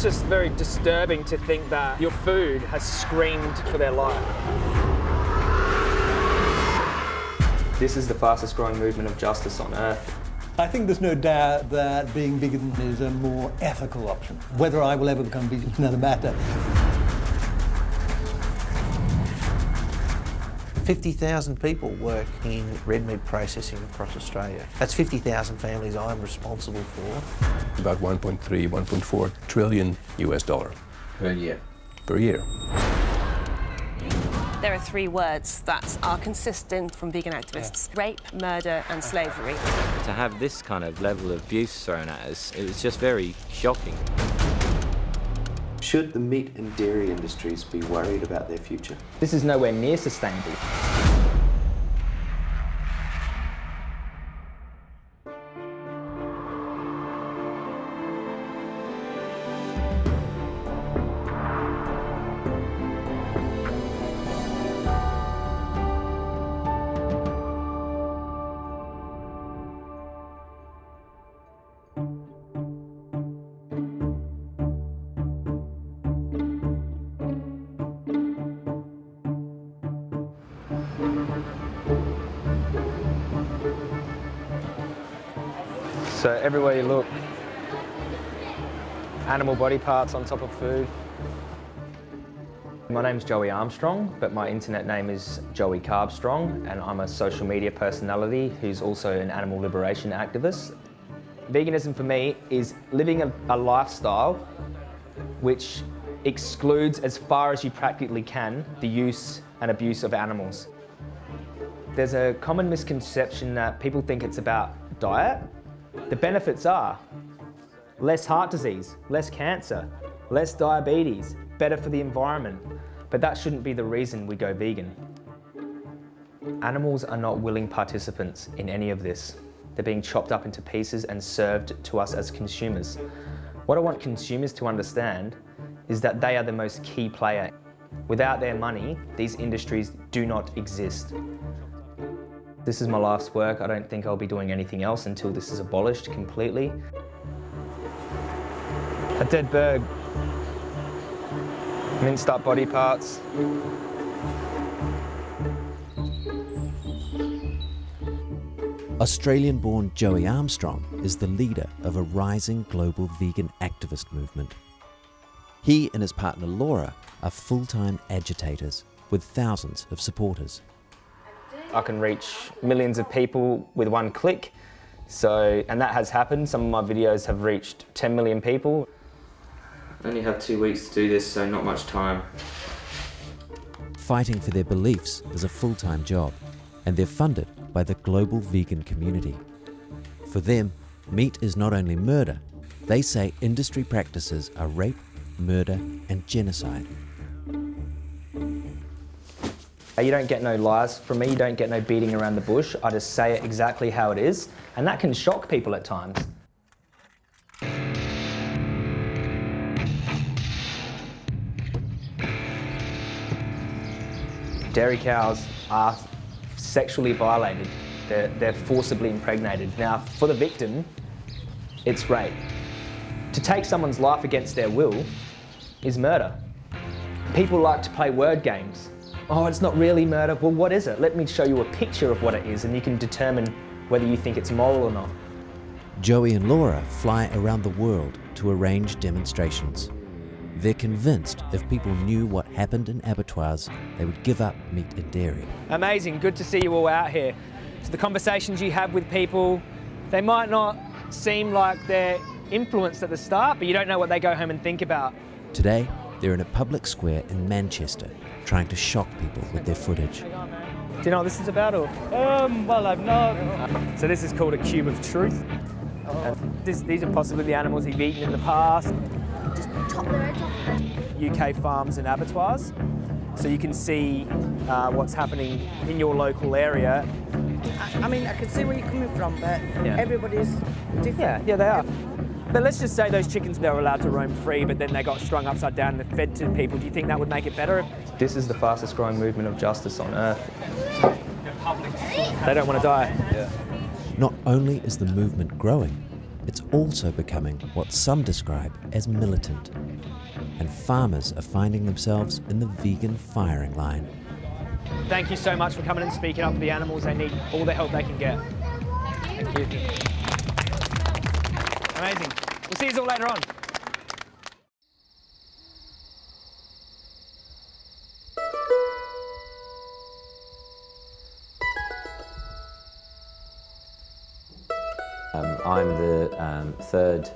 It's just very disturbing to think that your food has screamed for their life. This is the fastest growing movement of justice on earth. I think there's no doubt that being vegan is a more ethical option. Whether I will ever become vegan is another matter. 50,000 people work in red meat processing across Australia. That's 50,000 families I'm responsible for. About 1.3, 1.4 trillion US dollar. Per year. Per year. There are three words that are consistent from vegan activists yeah. rape, murder, and slavery. To have this kind of level of abuse thrown at us, it was just very shocking. Should the meat and dairy industries be worried about their future? This is nowhere near sustainable. So everywhere you look, animal body parts on top of food. My name's Joey Armstrong, but my internet name is Joey Carbstrong, and I'm a social media personality who's also an animal liberation activist. Veganism for me is living a, a lifestyle which excludes as far as you practically can the use and abuse of animals. There's a common misconception that people think it's about diet, the benefits are less heart disease, less cancer, less diabetes, better for the environment. But that shouldn't be the reason we go vegan. Animals are not willing participants in any of this. They're being chopped up into pieces and served to us as consumers. What I want consumers to understand is that they are the most key player. Without their money, these industries do not exist. This is my life's work. I don't think I'll be doing anything else until this is abolished completely. A dead bird, minced up body parts. Australian-born Joey Armstrong is the leader of a rising global vegan activist movement. He and his partner Laura are full-time agitators with thousands of supporters. I can reach millions of people with one click. So, and that has happened. Some of my videos have reached 10 million people. I only have two weeks to do this, so not much time. Fighting for their beliefs is a full-time job, and they're funded by the global vegan community. For them, meat is not only murder, they say industry practices are rape, murder, and genocide. You don't get no lies from me, you don't get no beating around the bush. I just say it exactly how it is, and that can shock people at times. Dairy cows are sexually violated. They're, they're forcibly impregnated. Now, for the victim, it's rape. To take someone's life against their will is murder. People like to play word games oh, it's not really murder. Well, what is it? Let me show you a picture of what it is and you can determine whether you think it's moral or not. Joey and Laura fly around the world to arrange demonstrations. They're convinced if people knew what happened in abattoirs, they would give up meat and dairy. Amazing, good to see you all out here. So the conversations you have with people, they might not seem like they're influenced at the start, but you don't know what they go home and think about. Today, they're in a public square in Manchester, trying to shock people with their footage. Do you know what this is about? Or? Um, well, I've not. So this is called a cube of truth. This, these are possibly the animals he's eaten in the past. Just chop their heads off. UK farms and abattoirs. So you can see uh, what's happening in your local area. I, I, mean, I can see where you're coming from, but yeah. everybody's different. Yeah, yeah, they are. But let's just say those chickens they were allowed to roam free, but then they got strung upside down and fed to people. Do you think that would make it better? This is the fastest growing movement of justice on earth. They don't want to die. Yeah. Not only is the movement growing, it's also becoming what some describe as militant. And farmers are finding themselves in the vegan firing line. Thank you so much for coming and speaking up for the animals. They need all the help they can get. Thank you. Amazing. We'll see you all later on. Um, I'm the um, third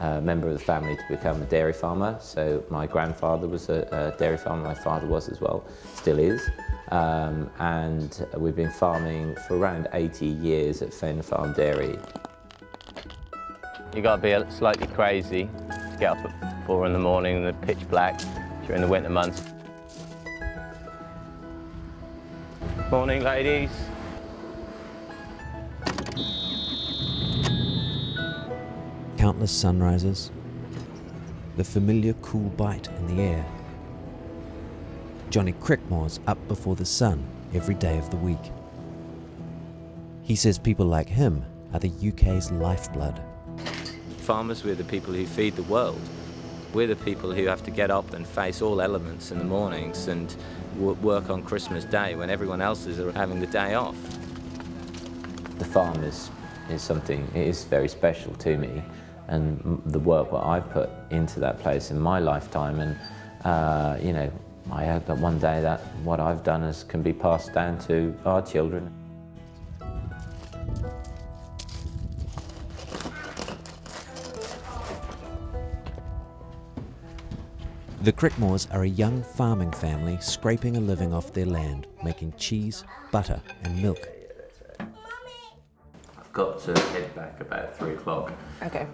uh, member of the family to become a dairy farmer. So my grandfather was a, a dairy farmer, my father was as well, still is. Um, and we've been farming for around 80 years at Fen Farm Dairy. You got to be slightly crazy to get up at four in the morning in the pitch black during the winter months. Morning, ladies. Countless sunrises, the familiar cool bite in the air. Johnny Crickmore's up before the sun every day of the week. He says people like him are the UK's lifeblood. Farmers, we're the people who feed the world. We're the people who have to get up and face all elements in the mornings and work on Christmas Day when everyone else is having the day off. The farm is, is something, it is very special to me and the work that I've put into that place in my lifetime and uh, you know I hope that one day that what I've done is, can be passed down to our children. The Crickmores are a young farming family scraping a living off their land, making cheese, butter and milk. I've got to head back about three o'clock. Okay.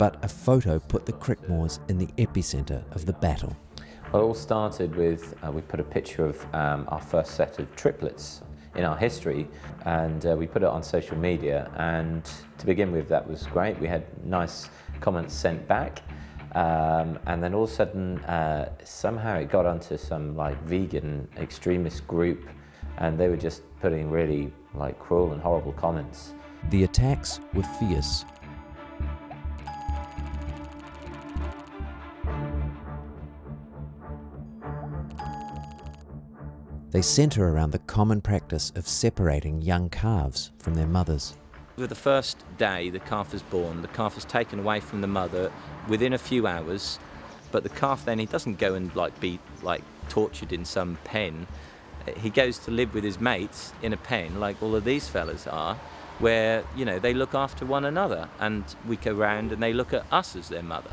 But a photo put the Crickmores in the epicentre of the battle. Well, it all started with, uh, we put a picture of um, our first set of triplets in our history and uh, we put it on social media and to begin with that was great. We had nice comments sent back um, and then all of a sudden uh, somehow it got onto some like vegan extremist group and they were just putting really like cruel and horrible comments. The attacks were fierce They centre around the common practice of separating young calves from their mothers. With the first day the calf is born, the calf is taken away from the mother within a few hours, but the calf then he doesn't go and like be like tortured in some pen. He goes to live with his mates in a pen like all of these fellas are, where you know they look after one another, and we go round and they look at us as their mother.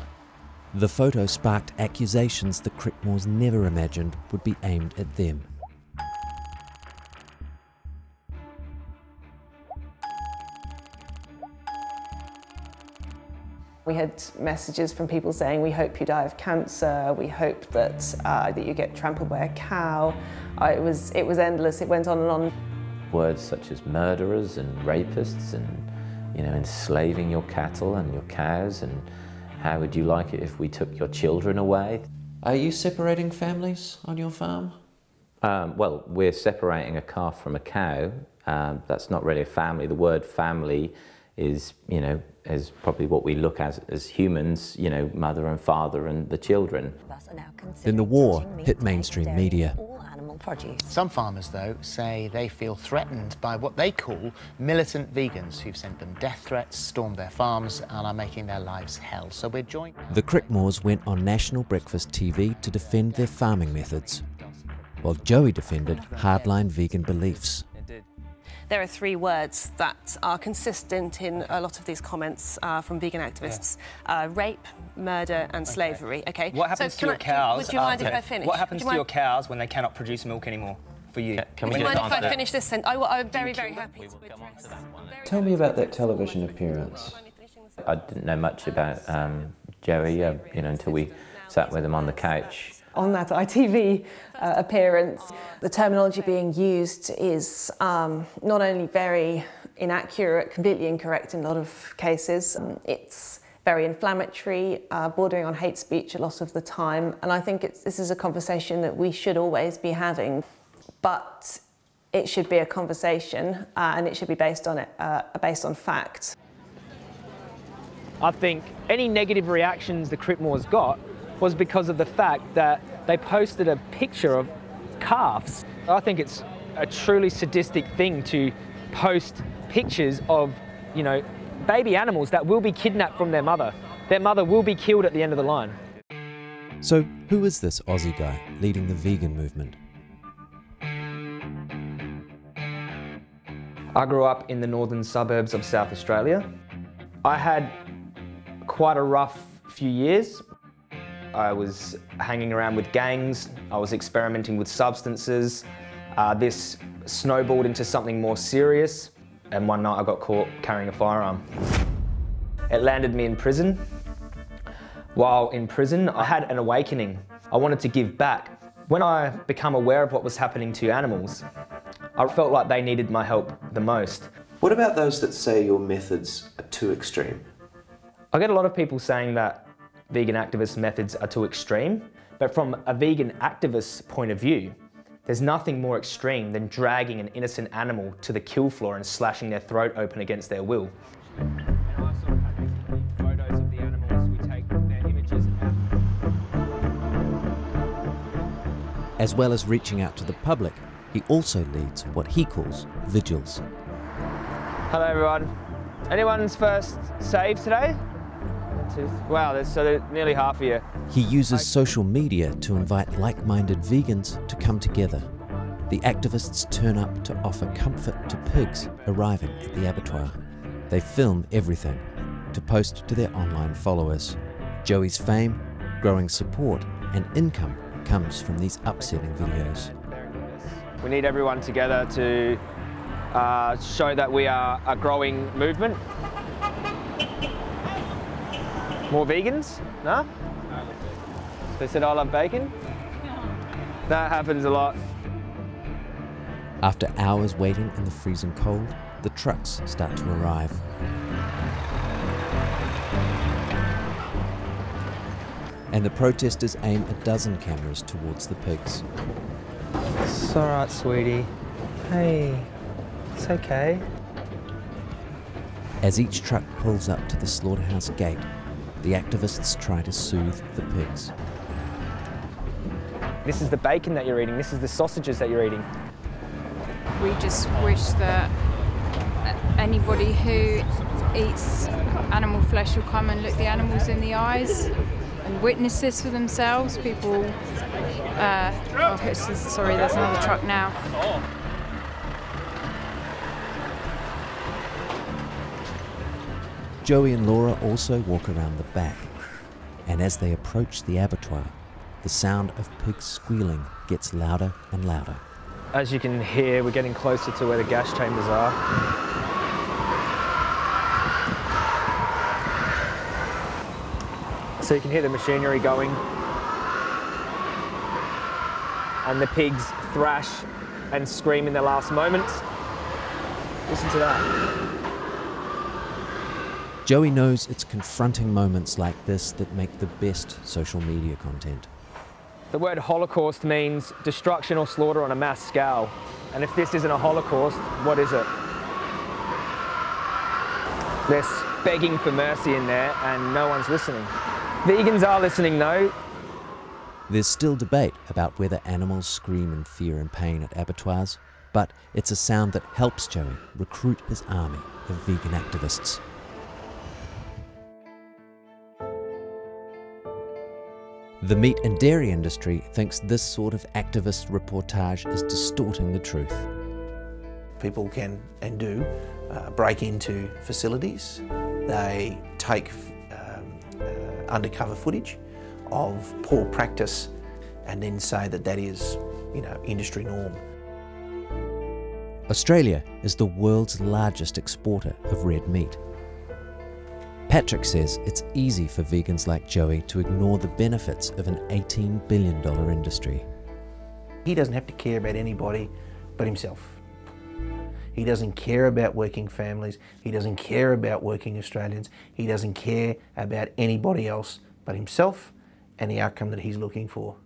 The photo sparked accusations the Crickmores never imagined would be aimed at them. We had messages from people saying, we hope you die of cancer, we hope that, uh, that you get trampled by a cow. Uh, it, was, it was endless, it went on and on. Words such as murderers and rapists and you know, enslaving your cattle and your cows and how would you like it if we took your children away? Are you separating families on your farm? Um, well, we're separating a calf from a cow. Um, that's not really a family. The word family is, you know, is probably what we look at as humans, you know, mother and father and the children. Then the war hit mainstream media. Some farmers, though, say they feel threatened by what they call militant vegans who've sent them death threats, stormed their farms, and are making their lives hell. So we're joined. The Crickmores went on national breakfast TV to defend their farming methods, while Joey defended hardline vegan beliefs there are three words that are consistent in a lot of these comments uh, from vegan activists yeah. uh, rape, murder, and slavery. Okay. What happens so to your I, cows? Would you mind if I finish? What happens to your cows when they cannot produce milk anymore? For you. Can, can you mind if I finish this sentence? I, am very, very happy to address. Tell me about that television appearance. I didn't know much about um, Joey, uh, you know, until we sat with him on the couch on that ITV uh, appearance. The terminology being used is um, not only very inaccurate, completely incorrect in a lot of cases, um, it's very inflammatory, uh, bordering on hate speech a lot of the time. And I think this is a conversation that we should always be having. But it should be a conversation uh, and it should be based on, it, uh, based on fact. I think any negative reactions the Crickmores got was because of the fact that they posted a picture of calves. I think it's a truly sadistic thing to post pictures of, you know, baby animals that will be kidnapped from their mother. Their mother will be killed at the end of the line. So, who is this Aussie guy leading the vegan movement? I grew up in the northern suburbs of South Australia. I had quite a rough few years. I was hanging around with gangs, I was experimenting with substances. Uh, this snowballed into something more serious, and one night I got caught carrying a firearm. It landed me in prison. While in prison, I had an awakening. I wanted to give back. When I became aware of what was happening to animals, I felt like they needed my help the most. What about those that say your methods are too extreme? I get a lot of people saying that vegan activist methods are too extreme, but from a vegan activist's point of view, there's nothing more extreme than dragging an innocent animal to the kill floor and slashing their throat open against their will. As well as reaching out to the public, he also leads what he calls vigils. Hello everyone. Anyone's first save today? Wow, there's so there's nearly half of you. He uses social media to invite like minded vegans to come together. The activists turn up to offer comfort to pigs arriving at the abattoir. They film everything to post to their online followers. Joey's fame, growing support, and income comes from these upsetting videos. We need everyone together to uh, show that we are a growing movement. More vegans? No? They said oh, I love bacon? That happens a lot. After hours waiting in the freezing cold, the trucks start to arrive. And the protesters aim a dozen cameras towards the pigs. It's alright, sweetie. Hey, it's okay. As each truck pulls up to the slaughterhouse gate, the activists try to soothe the pigs. This is the bacon that you're eating, this is the sausages that you're eating. We just wish that anybody who eats animal flesh will come and look the animals in the eyes and witness this for themselves. People, uh, oh, sorry, there's another truck now. Joey and Laura also walk around the back, and as they approach the abattoir, the sound of pigs squealing gets louder and louder. As you can hear, we're getting closer to where the gas chambers are. So you can hear the machinery going. And the pigs thrash and scream in their last moments. Listen to that. Joey knows it's confronting moments like this that make the best social media content. The word Holocaust means destruction or slaughter on a mass scale. And if this isn't a Holocaust, what is it? They're begging for mercy in there and no one's listening. Vegans are listening though. There's still debate about whether animals scream in fear and pain at abattoirs, but it's a sound that helps Joey recruit his army of vegan activists. The meat and dairy industry thinks this sort of activist reportage is distorting the truth. People can and do uh, break into facilities. They take um, uh, undercover footage of poor practice and then say that that is, you know, industry norm. Australia is the world's largest exporter of red meat. Patrick says it's easy for vegans like Joey to ignore the benefits of an $18 billion industry. He doesn't have to care about anybody but himself. He doesn't care about working families. He doesn't care about working Australians. He doesn't care about anybody else but himself and the outcome that he's looking for.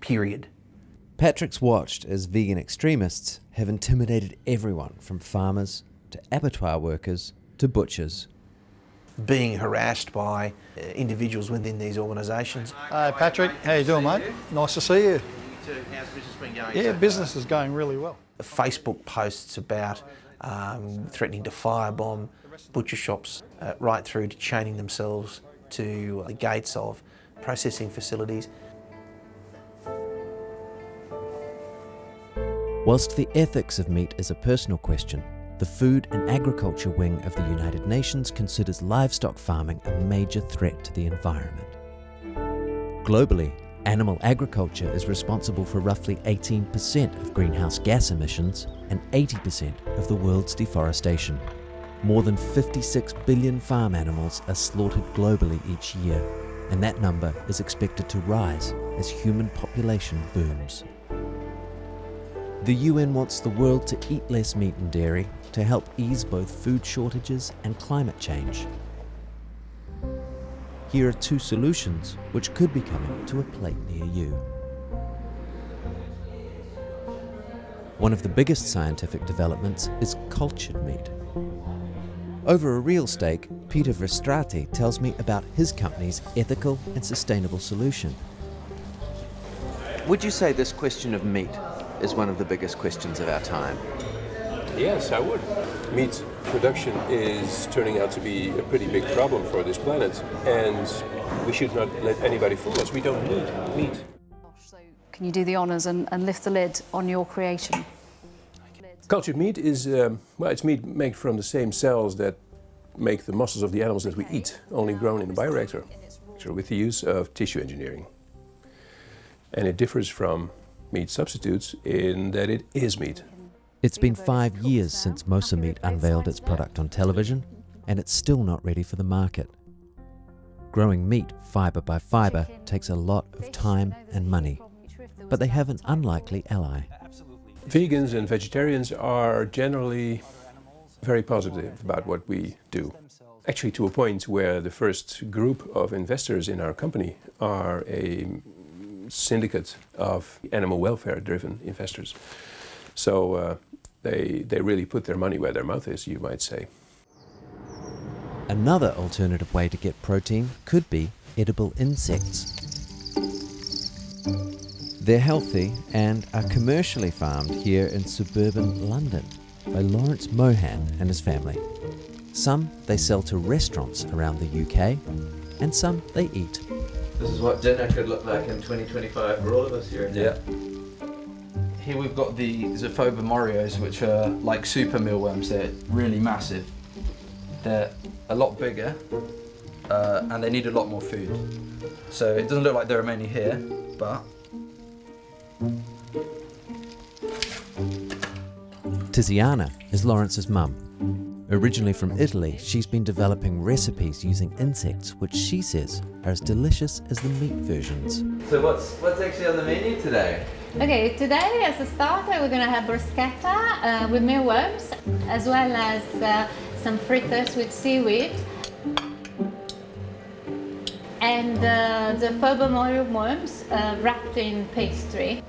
Period. Patrick's watched as vegan extremists have intimidated everyone from farmers to abattoir workers to butchers being harassed by uh, individuals within these organisations. Hi Patrick, how you doing mate? Nice to see you. How's business been going? Yeah, business is going really well. Facebook posts about um, threatening to firebomb butcher shops uh, right through to chaining themselves to the gates of processing facilities. Whilst the ethics of meat is a personal question, the Food and Agriculture Wing of the United Nations considers livestock farming a major threat to the environment. Globally, animal agriculture is responsible for roughly 18% of greenhouse gas emissions and 80% of the world's deforestation. More than 56 billion farm animals are slaughtered globally each year, and that number is expected to rise as human population booms. The UN wants the world to eat less meat and dairy to help ease both food shortages and climate change. Here are two solutions which could be coming to a plate near you. One of the biggest scientific developments is cultured meat. Over a real steak, Peter Verstrate tells me about his company's ethical and sustainable solution. Would you say this question of meat is one of the biggest questions of our time? Yes, I would. Meat production is turning out to be a pretty big problem for this planet, and we should not let anybody fool us. We don't need meat. So, Can you do the honours and, and lift the lid on your creation? Cultured meat is, um, well, it's meat made from the same cells that make the muscles of the animals that we eat, only grown in a bioreactor, with the use of tissue engineering. And it differs from meat substitutes in that it is meat. It's been five years since Mosa Meat unveiled its product on television, and it's still not ready for the market. Growing meat fibre by fibre takes a lot of time and money, but they have an unlikely ally. Vegans and vegetarians are generally very positive about what we do. Actually, to a point where the first group of investors in our company are a syndicate of animal welfare driven investors. So uh, they, they really put their money where their mouth is, you might say. Another alternative way to get protein could be edible insects. They're healthy and are commercially farmed here in suburban London by Lawrence Mohan and his family. Some they sell to restaurants around the UK, and some they eat. This is what dinner could look like in 2025 for all of us here. Yeah. Here we've got the Zophobas morio, which are like super mealworms. They're really massive. They're a lot bigger, uh, and they need a lot more food. So it doesn't look like there are many here, but Tiziana is Lawrence's mum. Originally from Italy, she's been developing recipes using insects which she says are as delicious as the meat versions. So what's what's actually on the menu today? Okay, today as a starter we're gonna have bruschetta uh, with mealworms as well as uh, some fritters with seaweed and uh, the Foba worms uh, wrapped in pastry.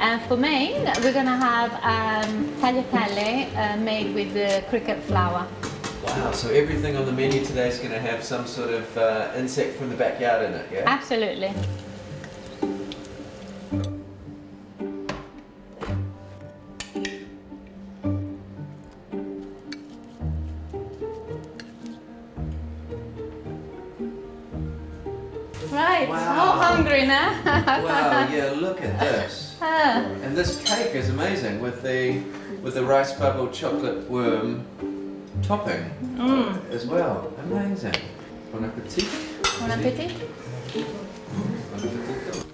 And for main, we're gonna have um, tagliatelle uh, made with the cricket flour. Wow, so everything on the menu today is going to have some sort of uh, insect from the backyard in it, yeah? Absolutely. Right, wow. so hungry now. wow, yeah, look at this. And this cake is amazing with the with the rice bubble chocolate worm topping mm. as well. Amazing. Bon appetit. Bon appetit.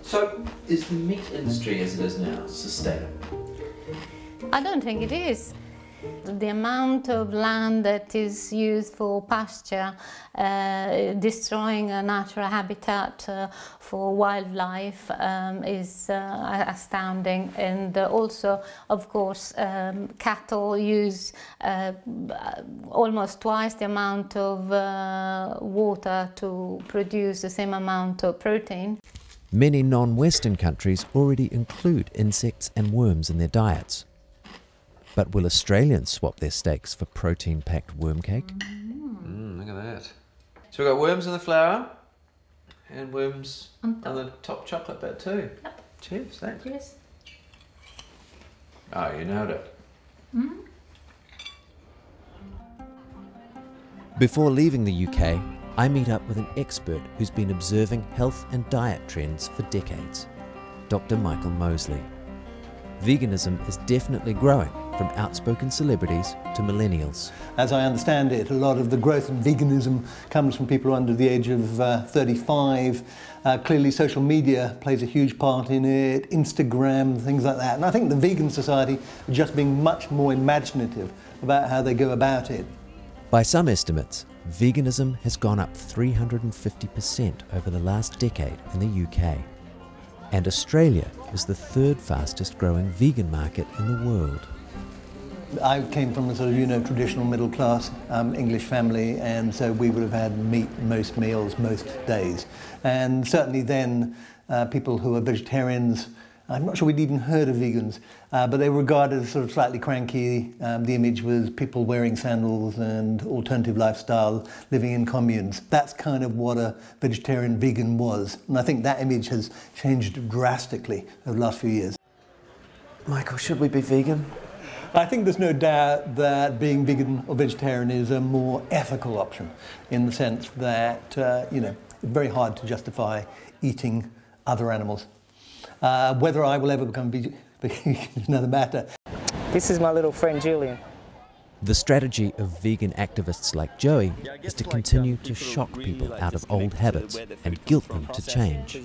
So, is the meat industry as it is now sustainable? I don't think it is. The amount of land that is used for pasture, uh, destroying a natural habitat uh, for wildlife um, is uh, astounding. And also, of course, um, cattle use uh, almost twice the amount of uh, water to produce the same amount of protein. Many non-Western countries already include insects and worms in their diets. But will Australians swap their steaks for protein packed worm cake? Mm, look at that. So we've got worms in the flour and worms on, on the top chocolate bit too. Yep. Cheers, thanks. Cheers. Oh, you nailed it. Mm. Before leaving the UK, I meet up with an expert who's been observing health and diet trends for decades, Dr. Michael Mosley. Veganism is definitely growing from outspoken celebrities to millennials. As I understand it, a lot of the growth in veganism comes from people under the age of uh, 35. Uh, clearly, social media plays a huge part in it, Instagram, things like that. And I think the Vegan Society are just being much more imaginative about how they go about it. By some estimates, veganism has gone up 350% over the last decade in the UK. And Australia is the third fastest growing vegan market in the world. I came from a sort of, you know, traditional middle class um, English family, and so we would have had meat most meals, most days. And certainly then, uh, people who are vegetarians, I'm not sure we'd even heard of vegans, uh, but they were regarded as sort of slightly cranky. Um, the image was people wearing sandals and alternative lifestyle, living in communes. That's kind of what a vegetarian vegan was. And I think that image has changed drastically over the last few years. Michael, should we be vegan? I think there's no doubt that being vegan or vegetarian is a more ethical option in the sense that, uh, you know, it's very hard to justify eating other animals. Uh, whether I will ever become vegan is another matter. This is my little friend Julian. The strategy of vegan activists like Joey is to continue to shock people out of old habits and guilt them to change.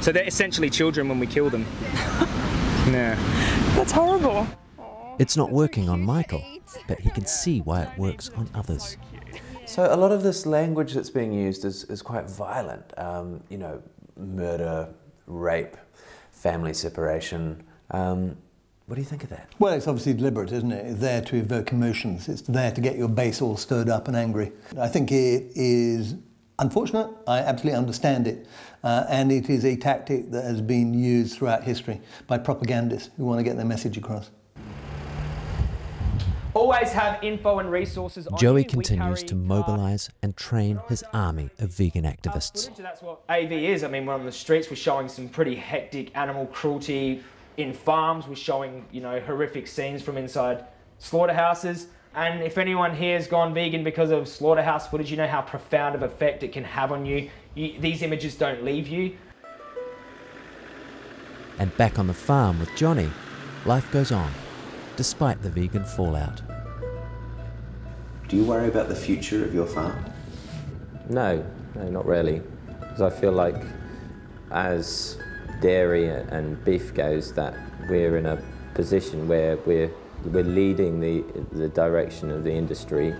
So they're essentially children when we kill them. yeah. That's horrible. It's not working on Michael, but he can see why it works on others. So a lot of this language that's being used is, is quite violent. Um, you know, murder, rape, family separation. Um, what do you think of that? Well, it's obviously deliberate, isn't it? It's there to evoke emotions. It's there to get your base all stirred up and angry. I think it is unfortunate. I absolutely understand it. Uh, and it is a tactic that has been used throughout history by propagandists who want to get their message across. Always have info and resources on Joey you. continues to mobilise and train his army of vegan activists. That's what AV is. I mean, we're on the streets, we're showing some pretty hectic animal cruelty in farms. We're showing, you know, horrific scenes from inside slaughterhouses. And if anyone here has gone vegan because of slaughterhouse footage, you know how profound of effect it can have on you. you these images don't leave you. And back on the farm with Johnny, life goes on, despite the vegan fallout. Do you worry about the future of your farm? No, no, not really. Because I feel like as dairy and beef goes, that we're in a position where we're, we're leading the, the direction of the industry.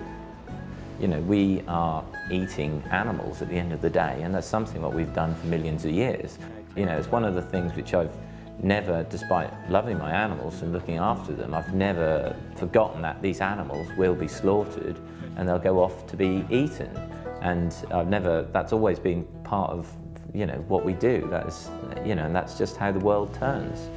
You know, we are eating animals at the end of the day, and that's something that we've done for millions of years. You know, it's one of the things which I've never, despite loving my animals and looking after them, I've never forgotten that these animals will be slaughtered and they'll go off to be eaten. And I've never, that's always been part of, you know, what we do. That is, you know, and that's just how the world turns.